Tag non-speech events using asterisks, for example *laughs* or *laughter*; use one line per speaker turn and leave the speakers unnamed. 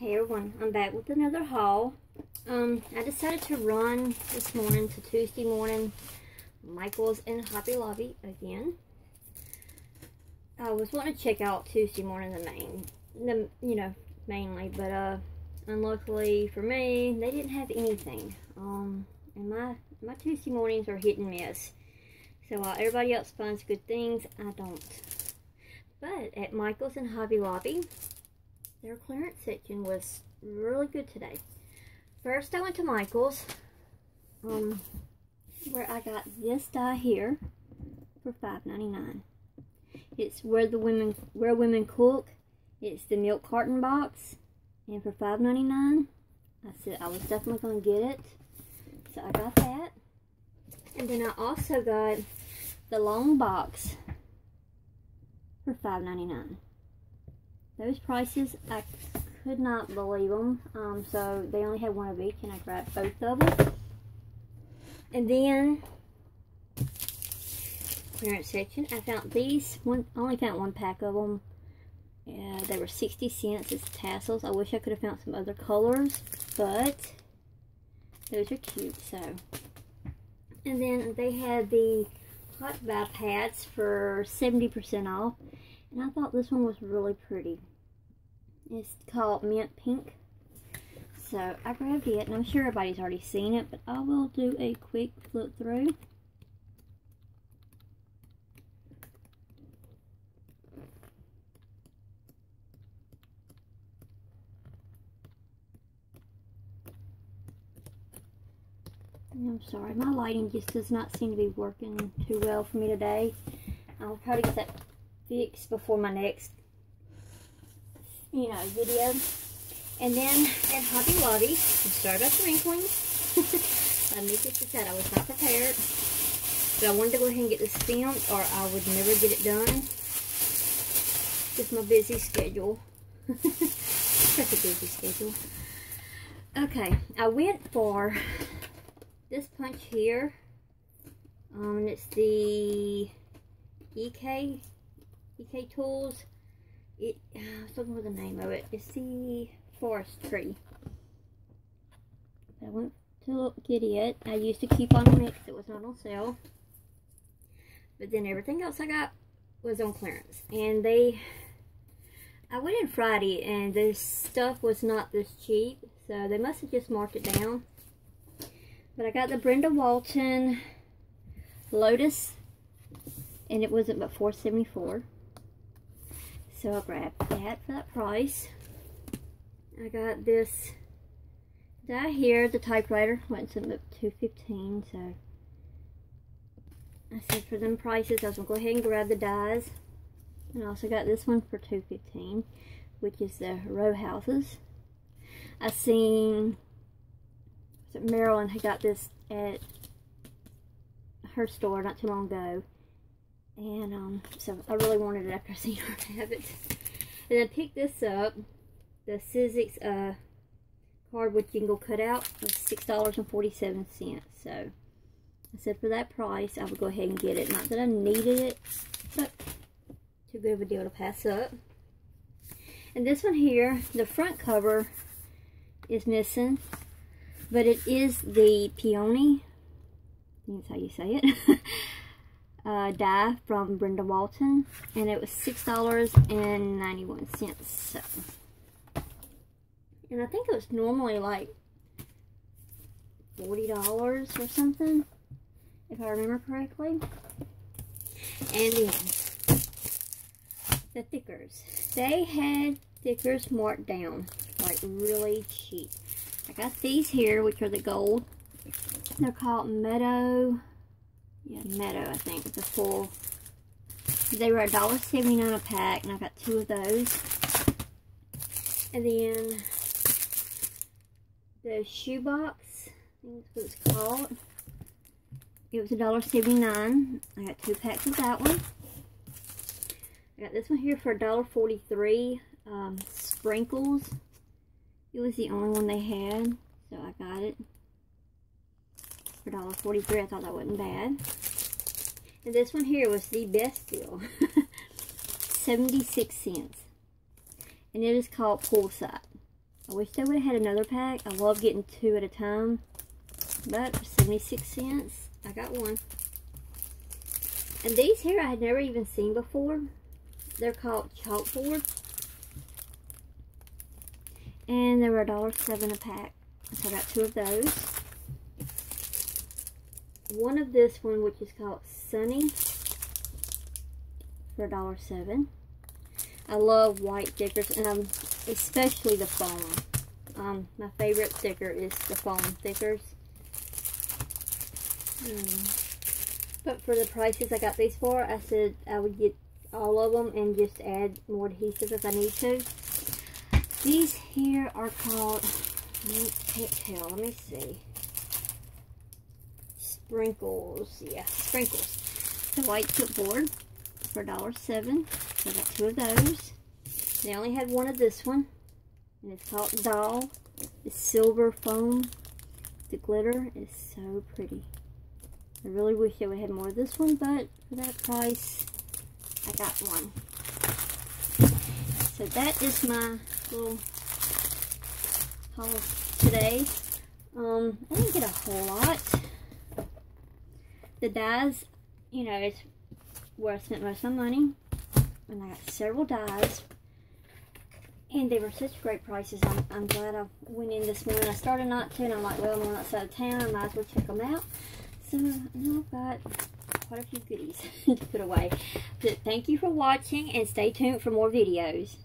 Hey everyone, I'm back with another haul. Um, I decided to run this morning to Tuesday morning Michael's and Hobby Lobby again. I was wanting to check out Tuesday morning the main, the you know mainly, but uh, unluckily for me, they didn't have anything. Um, and my my Tuesday mornings are hit and miss. So while everybody else finds good things, I don't. But at Michael's and Hobby Lobby, their clearance section was really good today. First, I went to Michael's, um, where I got this die here for $5.99. It's where the women where women cook. It's the milk carton box, and for $5.99, I said I was definitely going to get it. So I got that. And then I also got the long box for $5.99 those prices, I could not believe them. Um, so they only had one of each, and I grabbed both of them. And then clearance section, I found these. One only found one pack of them. Yeah, they were 60 cents. It's tassels. I wish I could have found some other colors, but those are cute. So, and then they had the hot buy pads for 70% off. And I thought this one was really pretty. It's called Mint Pink. So I grabbed it, and I'm sure everybody's already seen it, but I will do a quick flip through. I'm sorry, my lighting just does not seem to be working too well for me today. I'll try to get that fixed before my next, you know, video. And then at Hobby Lobby, I started off wrinkling. *laughs* I need to get that. I was not prepared. But I wanted to go ahead and get this filmed or I would never get it done. Just my busy schedule. *laughs* Such a busy schedule. Okay, I went for this punch here. Um, and it's the EK EK Tools. It, uh, I was the name of it. It's the Forestry. I went to look get it. I used to keep on mix. It was not on sale. But then everything else I got was on clearance. And they, I went in Friday and this stuff was not this cheap. So they must have just marked it down. But I got the Brenda Walton Lotus and it wasn't but 474 so I grabbed that for that price. I got this die here, the typewriter, went to 215 so I said for them prices I was going to go ahead and grab the dies. And I also got this one for 215 which is the row houses. I seen Marilyn had got this at her store not too long ago and um, so I really wanted it after I *laughs* seen her have it. And I picked this up, the Sizzix uh, cardwood jingle cutout was $6.47. So I said for that price, I would go ahead and get it. Not that I needed it, but too good of a deal to pass up. And this one here, the front cover is missing, but it is the peony. That's how you say it. *laughs* uh, die from Brenda Walton, and it was $6.91. So. And I think it was normally like $40 or something, if I remember correctly. And then, the thickers. They had thickers marked down, like really cheap. I got these here, which are the gold. They're called Meadow yeah, Meadow, I think, the full. They were $1.79 a pack, and I got two of those. And then the shoebox, I think that's what it's called. It was $1.79. I got two packs of that one. I got this one here for $1.43. Um, sprinkles. It was the only one they had, so I got it for $1.43. I thought that wasn't bad. And this one here was the best deal. *laughs* 76 cents. And it is called Poolside. I wish they would have had another pack. I love getting two at a time. But for 76 cents, I got one. And these here I had never even seen before. They're called chalkboards. And they were $1.07 a pack. So I got two of those. One of this one, which is called Sunny, for $1.07. I love white stickers, and um, especially the foam. Um, my favorite sticker is the foam stickers. Hmm. But for the prices I got these for, I said I would get all of them and just add more adhesive if I need to. These here are called, I can't tell, let me see. Sprinkles, yeah, sprinkles. The white chipboard for $1.07. So I got two of those. They only had one of this one. And it's called Doll. It's silver foam. The glitter is so pretty. I really wish I would have more of this one, but for that price, I got one. So that is my little haul today. Um, I didn't get a whole lot. The dies, you know, it's where I spent most of my money. And I got several dies. And they were such great prices. I'm, I'm glad I went in this morning. I started not to, and I'm like, well, I'm on outside of town. I might as well check them out. So, I've got quite a few goodies *laughs* to put away. But thank you for watching, and stay tuned for more videos.